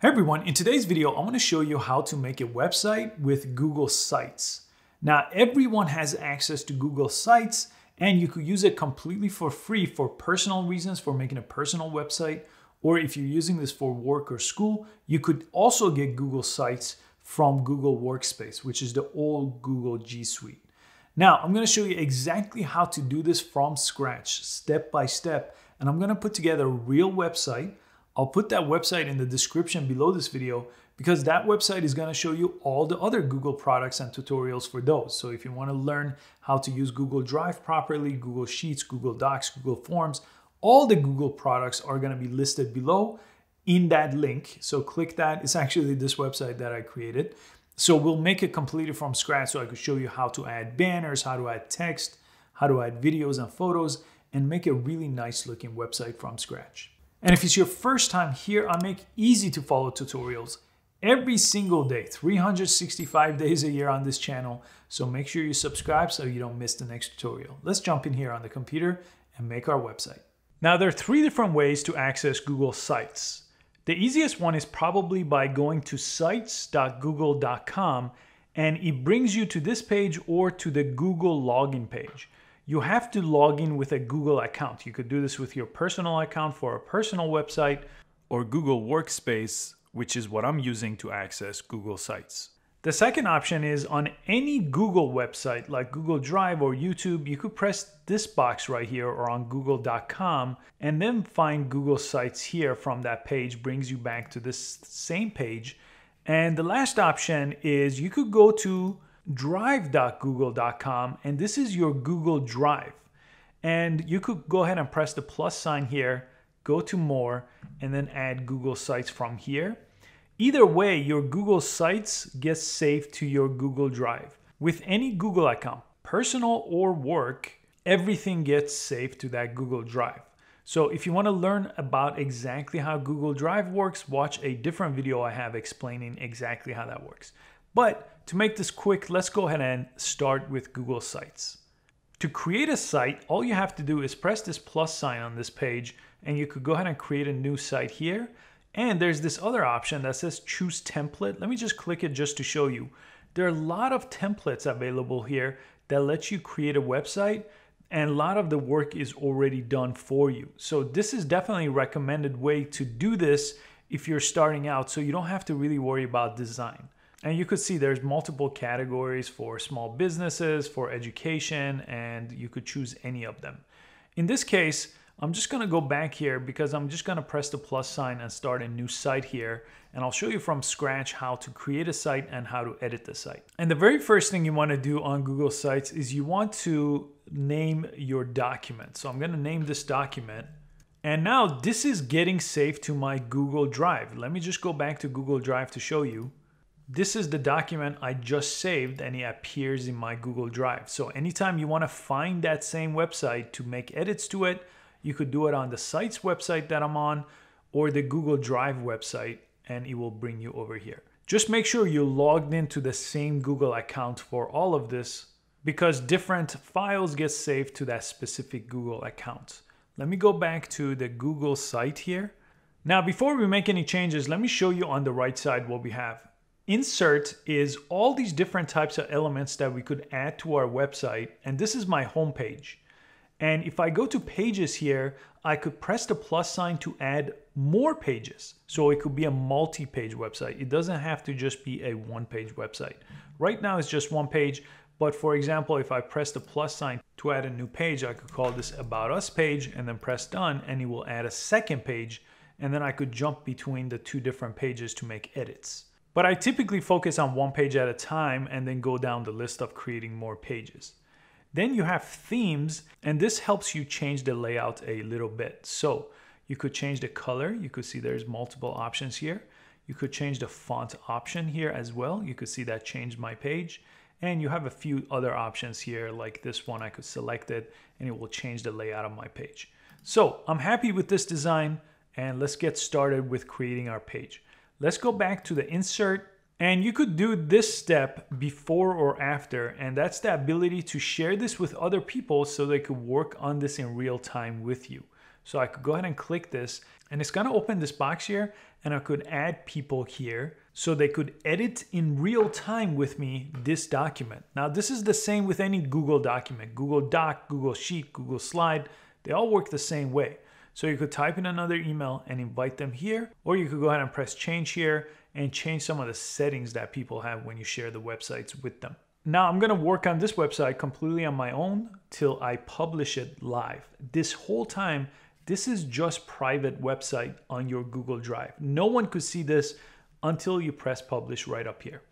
Hey everyone, in today's video, I want to show you how to make a website with Google Sites. Now, everyone has access to Google Sites and you could use it completely for free for personal reasons, for making a personal website, or if you're using this for work or school, you could also get Google Sites from Google Workspace, which is the old Google G Suite. Now, I'm gonna show you exactly how to do this from scratch, step by step, and I'm gonna put together a real website I'll put that website in the description below this video because that website is going to show you all the other Google products and tutorials for those. So if you want to learn how to use Google Drive properly, Google Sheets, Google Docs, Google Forms, all the Google products are going to be listed below in that link. So click that. It's actually this website that I created. So we'll make it completely from scratch so I could show you how to add banners, how to add text, how to add videos and photos, and make a really nice looking website from scratch. And if it's your first time here, I make easy to follow tutorials every single day, 365 days a year on this channel. So make sure you subscribe so you don't miss the next tutorial. Let's jump in here on the computer and make our website. Now there are three different ways to access Google Sites. The easiest one is probably by going to sites.google.com and it brings you to this page or to the Google login page you have to log in with a Google account. You could do this with your personal account for a personal website or Google Workspace, which is what I'm using to access Google Sites. The second option is on any Google website like Google Drive or YouTube, you could press this box right here or on google.com and then find Google Sites here from that page brings you back to this same page. And the last option is you could go to drive.google.com and this is your Google Drive. And you could go ahead and press the plus sign here, go to more, and then add Google Sites from here. Either way, your Google Sites gets saved to your Google Drive. With any Google account, personal or work, everything gets saved to that Google Drive. So if you want to learn about exactly how Google Drive works, watch a different video I have explaining exactly how that works. But to make this quick, let's go ahead and start with Google Sites. To create a site, all you have to do is press this plus sign on this page and you could go ahead and create a new site here. And there's this other option that says choose template. Let me just click it just to show you. There are a lot of templates available here that let you create a website and a lot of the work is already done for you. So this is definitely a recommended way to do this if you're starting out so you don't have to really worry about design. And you could see there's multiple categories for small businesses, for education, and you could choose any of them. In this case, I'm just gonna go back here because I'm just gonna press the plus sign and start a new site here. And I'll show you from scratch how to create a site and how to edit the site. And the very first thing you wanna do on Google Sites is you want to name your document. So I'm gonna name this document and now this is getting saved to my Google Drive. Let me just go back to Google Drive to show you this is the document I just saved and it appears in my Google Drive. So anytime you want to find that same website to make edits to it, you could do it on the site's website that I'm on or the Google Drive website and it will bring you over here. Just make sure you're logged into the same Google account for all of this because different files get saved to that specific Google account. Let me go back to the Google site here. Now, before we make any changes, let me show you on the right side what we have. Insert is all these different types of elements that we could add to our website. And this is my home page. And if I go to pages here, I could press the plus sign to add more pages. So it could be a multi-page website. It doesn't have to just be a one-page website. Right now it's just one page. But for example, if I press the plus sign to add a new page, I could call this About Us page and then press done and it will add a second page. And then I could jump between the two different pages to make edits. But I typically focus on one page at a time and then go down the list of creating more pages. Then you have themes, and this helps you change the layout a little bit. So you could change the color. You could see there's multiple options here. You could change the font option here as well. You could see that changed my page. And you have a few other options here, like this one, I could select it and it will change the layout of my page. So I'm happy with this design and let's get started with creating our page. Let's go back to the insert and you could do this step before or after, and that's the ability to share this with other people so they could work on this in real time with you. So I could go ahead and click this, and it's gonna open this box here, and I could add people here so they could edit in real time with me this document. Now, this is the same with any Google document, Google Doc, Google Sheet, Google Slide, they all work the same way. So you could type in another email and invite them here, or you could go ahead and press change here and change some of the settings that people have when you share the websites with them. Now I'm gonna work on this website completely on my own till I publish it live. This whole time, this is just private website on your Google Drive. No one could see this until you press publish right up here.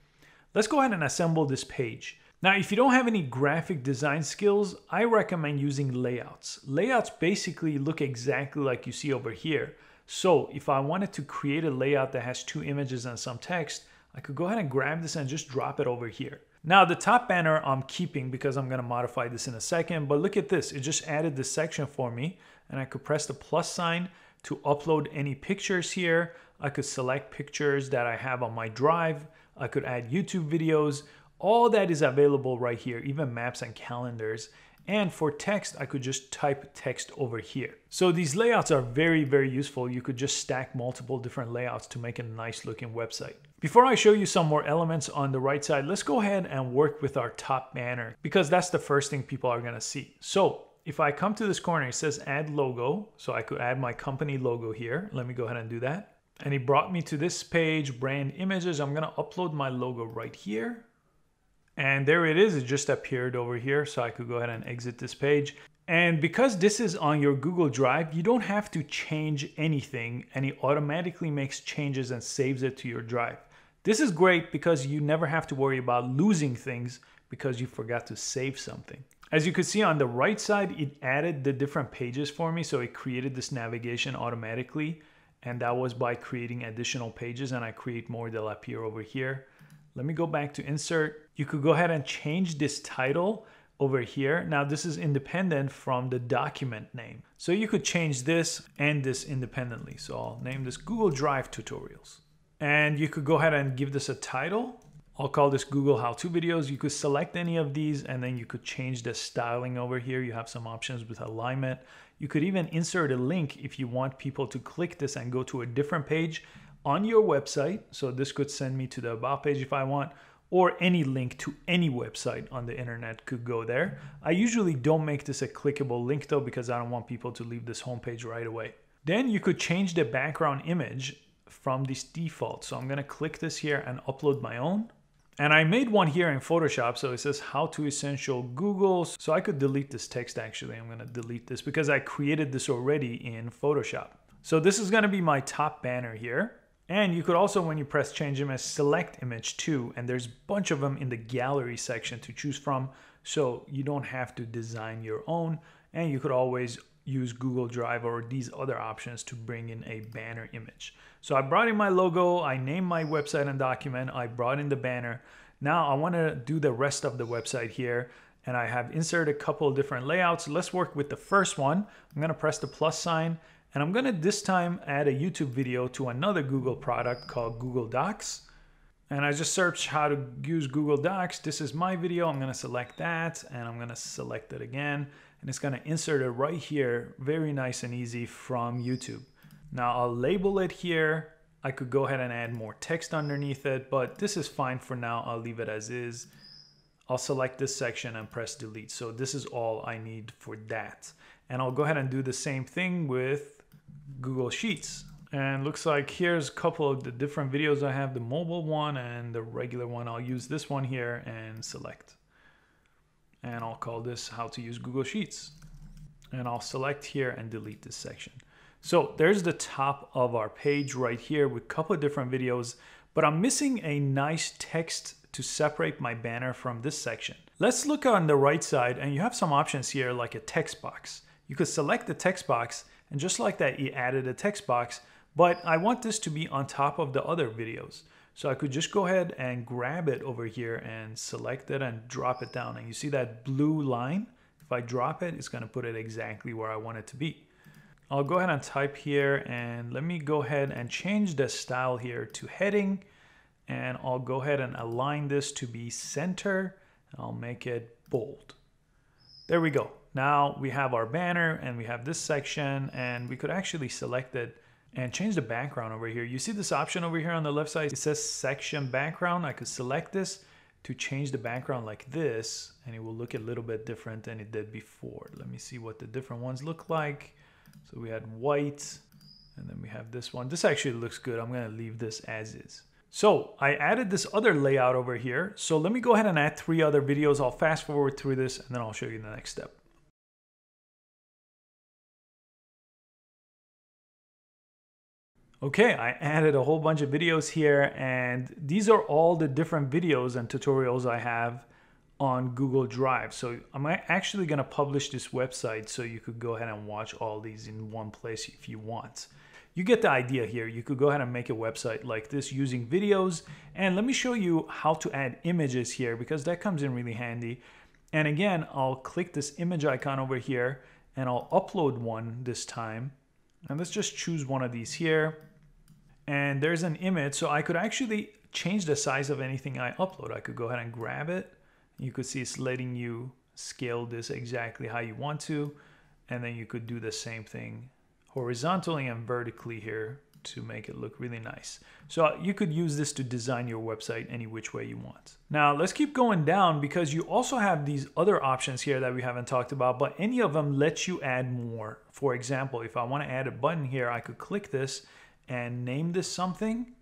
Let's go ahead and assemble this page. Now, if you don't have any graphic design skills, I recommend using layouts. Layouts basically look exactly like you see over here. So if I wanted to create a layout that has two images and some text, I could go ahead and grab this and just drop it over here. Now the top banner I'm keeping because I'm gonna modify this in a second, but look at this. It just added this section for me and I could press the plus sign to upload any pictures here. I could select pictures that I have on my drive. I could add YouTube videos. All that is available right here, even maps and calendars. And for text, I could just type text over here. So these layouts are very, very useful. You could just stack multiple different layouts to make a nice looking website. Before I show you some more elements on the right side, let's go ahead and work with our top banner because that's the first thing people are gonna see. So if I come to this corner, it says add logo. So I could add my company logo here. Let me go ahead and do that. And it brought me to this page, brand images. I'm gonna upload my logo right here. And there it is, it just appeared over here. So I could go ahead and exit this page. And because this is on your Google Drive, you don't have to change anything and it automatically makes changes and saves it to your drive. This is great because you never have to worry about losing things because you forgot to save something. As you could see on the right side, it added the different pages for me. So it created this navigation automatically. And that was by creating additional pages and I create more, they'll appear over here. Let me go back to insert. You could go ahead and change this title over here. Now this is independent from the document name. So you could change this and this independently. So I'll name this Google Drive Tutorials. And you could go ahead and give this a title I'll call this Google how-to videos. You could select any of these and then you could change the styling over here. You have some options with alignment. You could even insert a link if you want people to click this and go to a different page on your website. So this could send me to the about page if I want, or any link to any website on the internet could go there. I usually don't make this a clickable link though because I don't want people to leave this homepage right away. Then you could change the background image from this default. So I'm gonna click this here and upload my own. And I made one here in Photoshop. So it says how to essential Google. So I could delete this text actually. I'm gonna delete this because I created this already in Photoshop. So this is gonna be my top banner here. And you could also, when you press change image, select image too. And there's a bunch of them in the gallery section to choose from. So you don't have to design your own. And you could always use Google Drive or these other options to bring in a banner image. So I brought in my logo, I named my website and document, I brought in the banner. Now I wanna do the rest of the website here and I have inserted a couple different layouts. Let's work with the first one. I'm gonna press the plus sign and I'm gonna this time add a YouTube video to another Google product called Google Docs. And I just search how to use Google Docs. This is my video. I'm gonna select that and I'm gonna select it again and it's gonna insert it right here, very nice and easy from YouTube. Now I'll label it here. I could go ahead and add more text underneath it, but this is fine for now. I'll leave it as is. I'll select this section and press delete. So this is all I need for that. And I'll go ahead and do the same thing with Google Sheets. And looks like here's a couple of the different videos I have, the mobile one and the regular one. I'll use this one here and select and I'll call this how to use Google Sheets. And I'll select here and delete this section. So there's the top of our page right here with a couple of different videos, but I'm missing a nice text to separate my banner from this section. Let's look on the right side and you have some options here like a text box. You could select the text box and just like that, you added a text box, but I want this to be on top of the other videos. So I could just go ahead and grab it over here and select it and drop it down. And you see that blue line? If I drop it, it's gonna put it exactly where I want it to be. I'll go ahead and type here and let me go ahead and change the style here to heading and I'll go ahead and align this to be center and I'll make it bold. There we go. Now we have our banner and we have this section and we could actually select it and change the background over here. You see this option over here on the left side? It says section background. I could select this to change the background like this and it will look a little bit different than it did before. Let me see what the different ones look like. So we had white and then we have this one. This actually looks good. I'm gonna leave this as is. So I added this other layout over here. So let me go ahead and add three other videos. I'll fast forward through this and then I'll show you the next step. Okay, I added a whole bunch of videos here and these are all the different videos and tutorials I have on Google Drive. So I'm actually gonna publish this website so you could go ahead and watch all these in one place if you want. You get the idea here. You could go ahead and make a website like this using videos. And let me show you how to add images here because that comes in really handy. And again, I'll click this image icon over here and I'll upload one this time. And let's just choose one of these here and there's an image. So I could actually change the size of anything I upload. I could go ahead and grab it. You could see it's letting you scale this exactly how you want to. And then you could do the same thing horizontally and vertically here to make it look really nice. So you could use this to design your website any which way you want. Now let's keep going down because you also have these other options here that we haven't talked about, but any of them lets you add more. For example, if I want to add a button here, I could click this and name this something.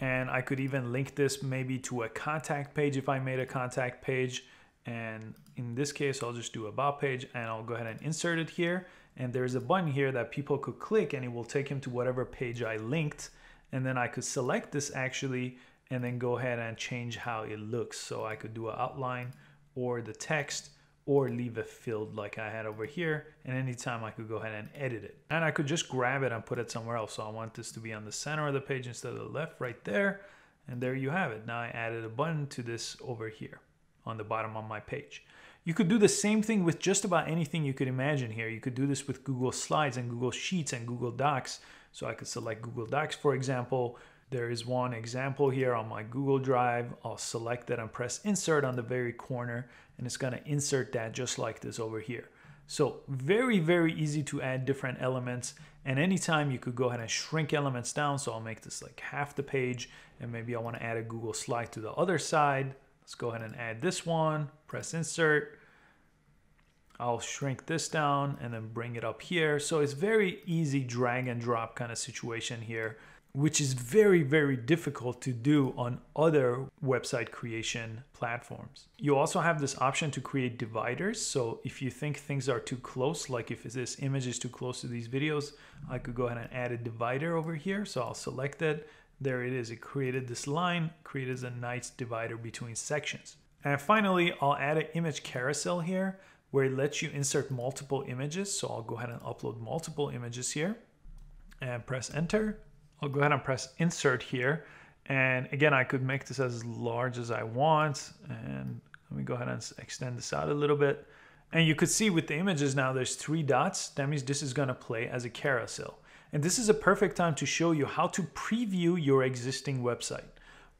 And I could even link this maybe to a contact page if I made a contact page. And in this case, I'll just do about page and I'll go ahead and insert it here. And there's a button here that people could click and it will take them to whatever page I linked. And then I could select this actually and then go ahead and change how it looks. So I could do an outline or the text or leave it filled like I had over here. And anytime I could go ahead and edit it. And I could just grab it and put it somewhere else. So I want this to be on the center of the page instead of the left right there. And there you have it. Now I added a button to this over here on the bottom of my page. You could do the same thing with just about anything you could imagine here. You could do this with Google Slides and Google Sheets and Google Docs. So I could select Google Docs, for example. There is one example here on my Google Drive. I'll select that and press insert on the very corner and it's gonna insert that just like this over here. So very, very easy to add different elements. And anytime you could go ahead and shrink elements down. So I'll make this like half the page and maybe I wanna add a Google slide to the other side. Let's go ahead and add this one, press insert. I'll shrink this down and then bring it up here. So it's very easy drag and drop kind of situation here which is very, very difficult to do on other website creation platforms. You also have this option to create dividers. So if you think things are too close, like if this image is too close to these videos, I could go ahead and add a divider over here. So I'll select it. There it is. It created this line, created a nice divider between sections. And finally, I'll add an image carousel here where it lets you insert multiple images. So I'll go ahead and upload multiple images here and press enter I'll go ahead and press insert here. And again, I could make this as large as I want. And let me go ahead and extend this out a little bit. And you could see with the images now, there's three dots. That means this is gonna play as a carousel. And this is a perfect time to show you how to preview your existing website.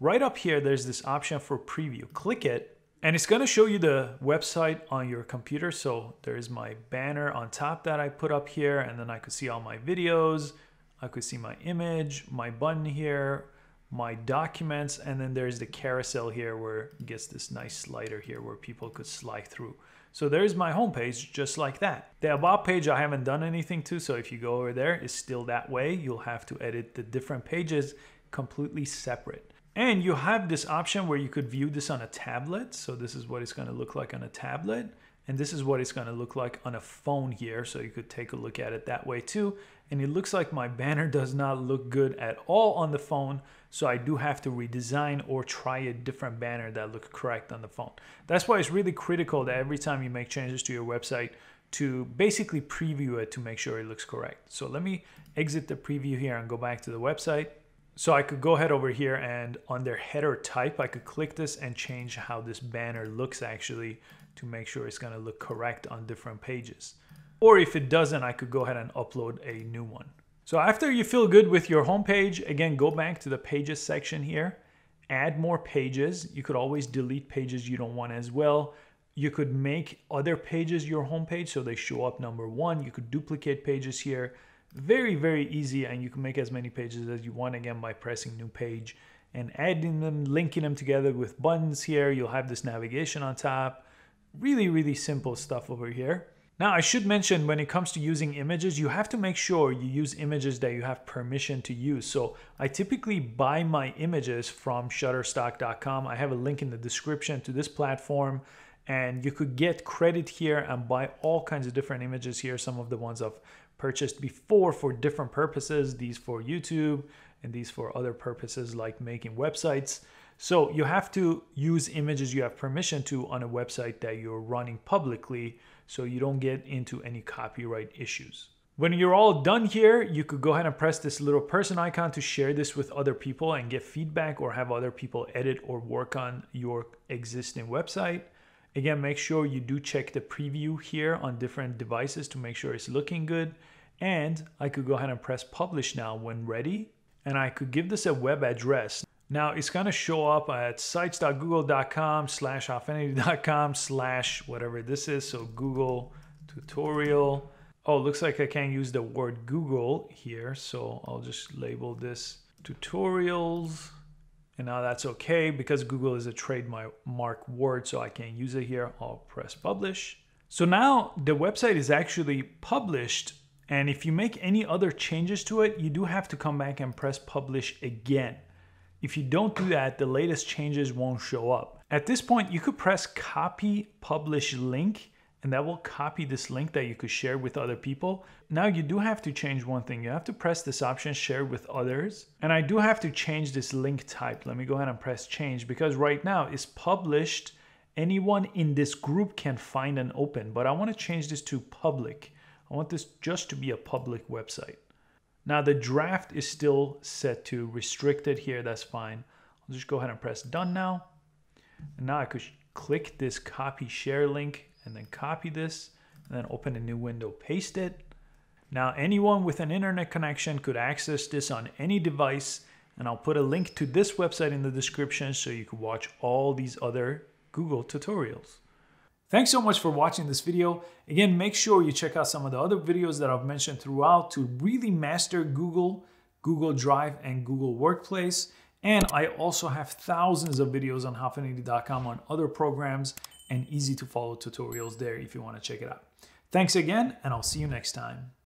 Right up here, there's this option for preview. Click it, and it's gonna show you the website on your computer. So there's my banner on top that I put up here, and then I could see all my videos, I could see my image, my button here, my documents, and then there's the carousel here where it gets this nice slider here where people could slide through. So there's my homepage just like that. The about page I haven't done anything to, so if you go over there, it's still that way. You'll have to edit the different pages completely separate. And you have this option where you could view this on a tablet. So this is what it's gonna look like on a tablet. And this is what it's gonna look like on a phone here. So you could take a look at it that way too and it looks like my banner does not look good at all on the phone so I do have to redesign or try a different banner that looks correct on the phone. That's why it's really critical that every time you make changes to your website to basically preview it to make sure it looks correct. So let me exit the preview here and go back to the website. So I could go ahead over here and under header type, I could click this and change how this banner looks actually to make sure it's gonna look correct on different pages. Or if it doesn't, I could go ahead and upload a new one. So after you feel good with your homepage, again, go back to the pages section here, add more pages. You could always delete pages you don't want as well. You could make other pages your homepage so they show up number one. You could duplicate pages here. Very, very easy and you can make as many pages as you want again by pressing new page and adding them, linking them together with buttons here. You'll have this navigation on top. Really, really simple stuff over here. Now, I should mention when it comes to using images, you have to make sure you use images that you have permission to use. So I typically buy my images from shutterstock.com. I have a link in the description to this platform and you could get credit here and buy all kinds of different images here. Some of the ones I've purchased before for different purposes, these for YouTube and these for other purposes like making websites. So you have to use images you have permission to on a website that you're running publicly so you don't get into any copyright issues. When you're all done here, you could go ahead and press this little person icon to share this with other people and get feedback or have other people edit or work on your existing website. Again, make sure you do check the preview here on different devices to make sure it's looking good. And I could go ahead and press publish now when ready. And I could give this a web address. Now it's going to show up at sites.google.com slash howfinity.com slash whatever this is. So Google tutorial. Oh, looks like I can't use the word Google here. So I'll just label this tutorials. And now that's okay because Google is a trademark word, so I can't use it here. I'll press publish. So now the website is actually published. And if you make any other changes to it, you do have to come back and press publish again. If you don't do that, the latest changes won't show up. At this point, you could press copy publish link and that will copy this link that you could share with other people. Now you do have to change one thing. You have to press this option share with others. And I do have to change this link type. Let me go ahead and press change because right now it's published. Anyone in this group can find and open, but I want to change this to public. I want this just to be a public website. Now the draft is still set to restricted here, that's fine. I'll just go ahead and press done now. And now I could click this copy share link and then copy this and then open a new window, paste it. Now anyone with an internet connection could access this on any device and I'll put a link to this website in the description so you can watch all these other Google tutorials. Thanks so much for watching this video. Again, make sure you check out some of the other videos that I've mentioned throughout to really master Google, Google Drive, and Google Workplace. And I also have thousands of videos on howfinity.com on other programs and easy to follow tutorials there if you want to check it out. Thanks again, and I'll see you next time.